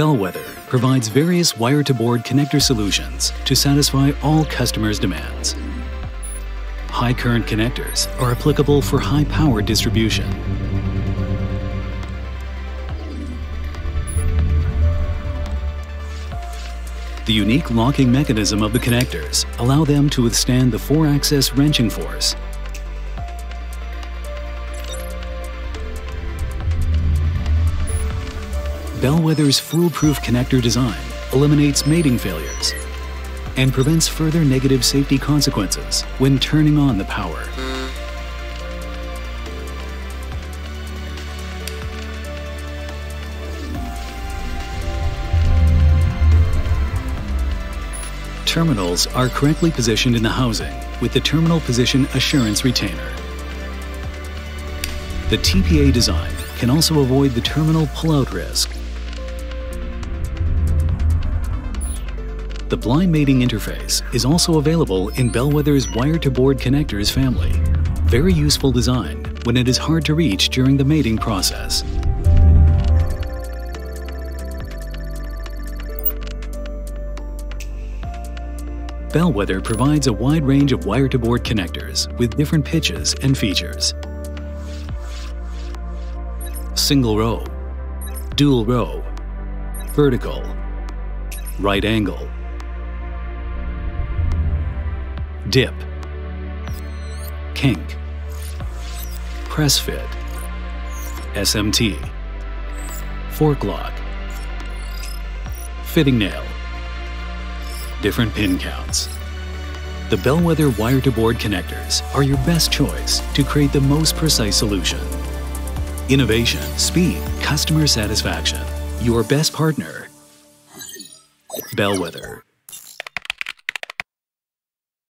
Bellwether provides various wire-to-board connector solutions to satisfy all customers' demands. High current connectors are applicable for high power distribution. The unique locking mechanism of the connectors allow them to withstand the 4-axis wrenching force Bellwether's foolproof connector design eliminates mating failures and prevents further negative safety consequences when turning on the power. Terminals are correctly positioned in the housing with the Terminal Position Assurance Retainer. The TPA design can also avoid the terminal pullout risk The blind mating interface is also available in Bellwether's wire-to-board connectors family. Very useful design when it is hard to reach during the mating process. Bellwether provides a wide range of wire-to-board connectors with different pitches and features. Single row, dual row, vertical, right angle, dip, kink, press fit, SMT, fork lock, fitting nail, different pin counts. The Bellwether wire-to-board connectors are your best choice to create the most precise solution. Innovation, speed, customer satisfaction. Your best partner. Bellwether.